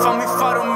Só me farão